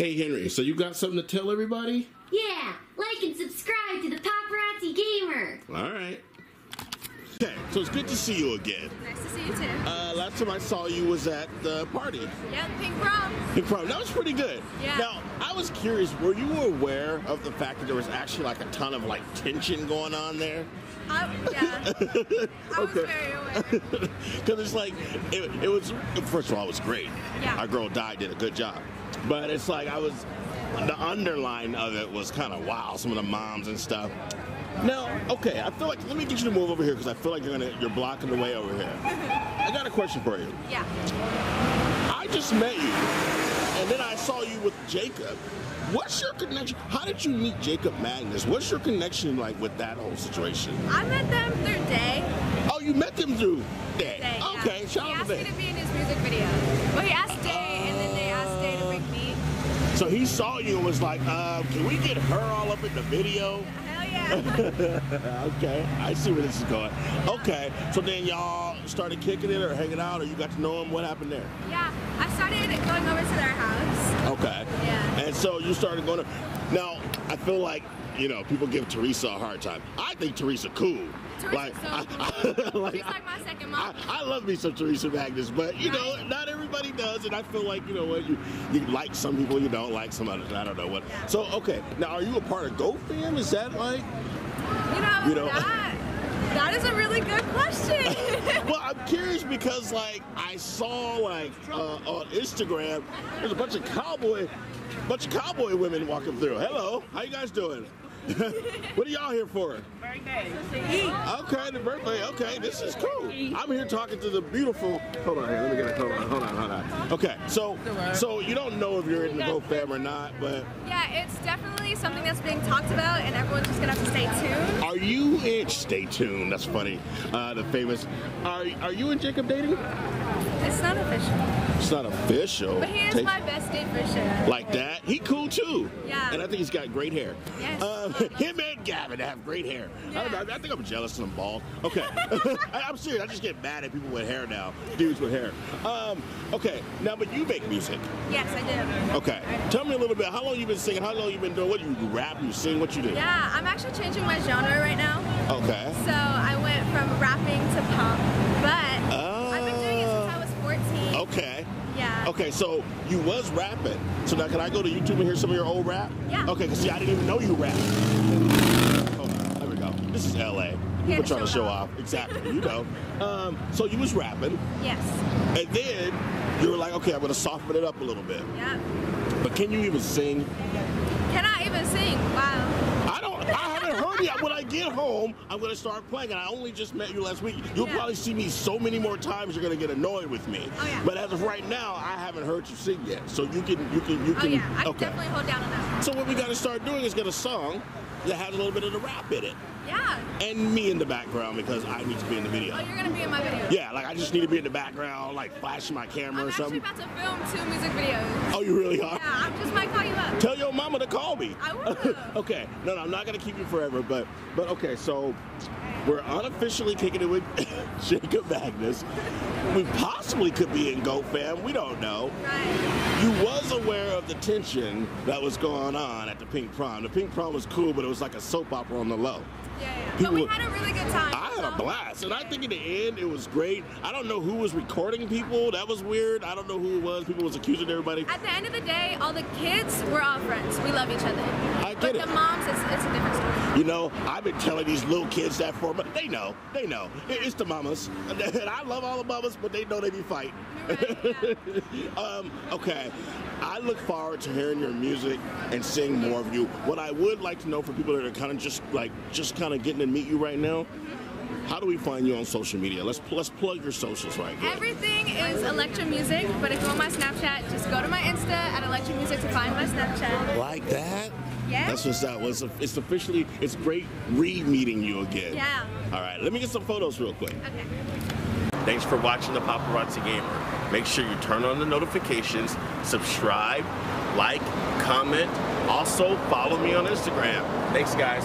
Hey Henry, so you got something to tell everybody? Yeah, like and subscribe to the Paparazzi Gamer. All right. Okay, so it's good to see you again. Nice to see you too. Uh, last time I saw you was at the party. Yeah, the pink prom. Pink prom. That was pretty good. Yeah. Now, I was curious, were you aware of the fact that there was actually like a ton of like tension going on there? I, yeah, I was very aware. Because it's like, it, it was, first of all, it was great. Yeah. Our girl died, did a good job. But it's like, I was, the underline of it was kind of wow, some of the moms and stuff. Now, okay, I feel like, let me get you to move over here because I feel like you're gonna, you're blocking the way over here. I got a question for you. Yeah. I just met you, and then I saw you with Jakob. What's your connection? How did you meet Jakob Magnus? What's your connection like with that whole situation? I met them through Day. Oh, you met them through Day. Day yeah. Okay, shout He out asked to me to be in his music video. Well, he asked Day, and So he saw you and was like, uh, can we get her all up in the video? Hell yeah. okay, I see where this is going. Okay, so then y'all started kicking it or hanging out or you got to know him? What happened there? yeah. I started going over to their house. Okay. Yeah. And so you started going to. Now, I feel like, you know, people give Teresa a hard time. I think Teresa cool. Like, so I, like, She's like my second mom. I love me some Teresa Magnus, but you know, not everybody does, and I feel like you know what you you like some people, you don't like some others. I don't know what. So okay, now are you a part of Goat Fam? Is that like? You know, You know- that, that is a really good question. Well, I'm curious because like I saw like uh, on Instagram, there's a bunch of cowboy, bunch of cowboy women walking through. Hello, how you guys doing? what are y'all here for? Birthday. Okay, the birthday. Okay, this is cool. I'm here talking to the beautiful. Hold on here. Let me get it. Hold on. Hold on. Hold on. Okay, so so you don't know if you're in the Goat Fam or not, but yeah, it's definitely something that's being talked about, and everyone's just gonna have to stay tuned. are you in? Stay tuned. That's funny. Uh, the famous. Are are you and Jakob dating? It's not official, It's not official. but he is Take- my best date for sure. like that. He cool too. Yeah. And I think he's got great hair. Yes. Um, him and Gavin have great hair. I, don't know, I think I'm jealous of them bald. Okay. I, I'm serious. I just get mad at people with hair now. Dudes with hair. Um, okay. Now, but you make music. Yes, I do. Okay. Tell me a little bit. How long you been singing? How long you been doing? What you rap? You sing? What you do? Yeah, I'm actually changing my genre right now. Okay. So I went from rapping to pop, but I've Okay, so you was rapping. So now can I go to YouTube and hear some of your old rap? Yeah. Okay, because see, I didn't even know you rap. On, there we go. This is LA. People trying to show off. off. Exactly, you know. Um, so you was rapping, Yes. and then you were like, okay, I'm gonna soften it up a little bit. Yeah. But can you even sing? Can I even sing? Wow. I don't. I haven't heard yet. When I get home, I'm gonna start playing. And I only just met you last week. You'll Yeah. probably see me so many more times. You're gonna get annoyed with me. Oh, yeah. But as of right now, I haven't heard you sing yet. So you can. You can. You can. Oh can. yeah, I can okay. definitely hold down on that. So what we got to start doing is get a song that has a little bit of the rap in it, Yeah. and me in the background because I need to be in the video. Oh, you're gonna be in my video. Yeah, like I just need to be in the background, like flashing my camera I'm or actually something. about to film two music videos. Oh, you really are? Yeah, I just might call you up. Tell your mama to call me. I will. okay, no, no, I'm not gonna keep you forever, but but okay, so we're unofficially kicking it with Jakob Magnus. We possibly could be in Goat Fam. We don't know. Right. You was aware of the tension that was going on at the Pink Prom. The Pink Prom was cool, but it was like a soap opera on the low. Yeah, yeah. People- But we had a really good time. I had a blast, and I think in the end it was great. I don't know who was recording people. That was weird. I don't know who it was. People was accusing everybody. At the end of the day, all the kids, we're all friends. We love each other. I But get it. the moms, it's, it's a different story. You know, I've been telling these little kids that for but they know, they know. It's the mamas, and I love all the mamas, but they know they be fighting. Right, um, okay, I look forward to hearing your music and seeing more of you. What I would like to know for people that are kind of just like just kind of getting to meet you right now, how do we find you on social media? Let's let's plug your socials right here. Everything is Alectra Music, but if you want my Snapchat, just go to my Insta at Alectra Music to find my Snapchat. Like that? Yeah. That's just that was. It's officially. It's great re-meeting you again. Yeah. All right. Let me get some photos real quick. Okay. Thanks for watching the Paparazzi Gamer. Make sure you turn on the notifications, subscribe, like, comment. Also, follow me on Instagram. Thanks, guys.